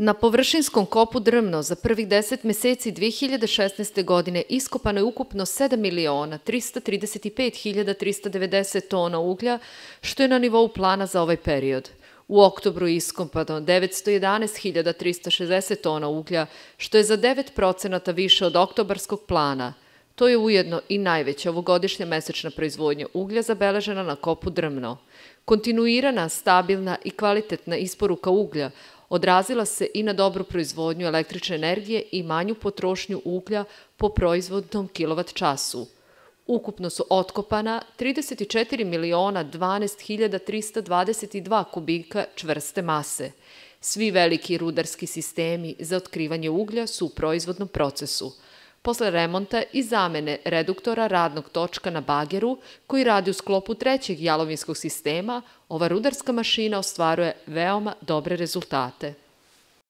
Na površinskom kopu Drmno za prvih 10 meseci 2016. godine iskopano je ukupno 7 miliona 335.390 tona uglja, što je na nivou plana za ovaj period. U oktobru je iskopano 911.360 tona uglja, što je za 9 procenata više od oktobarskog plana. To je ujedno i najveća ovogodišnja mesečna proizvodnja uglja zabeležena na kopu Drmno. Kontinuirana, stabilna i kvalitetna isporuka uglja odrazila se i na dobru proizvodnju električne energije i manju potrošnju uglja po proizvodnom kilovat času. Ukupno su otkopana 34 miliona 12.322 kubika čvrste mase. Svi veliki rudarski sistemi za otkrivanje uglja su u proizvodnom procesu – Posle remonta i zamene reduktora radnog točka na bageru, koji radi u sklopu trećeg jalovinskog sistema, ova rudarska mašina ostvaruje veoma dobre rezultate.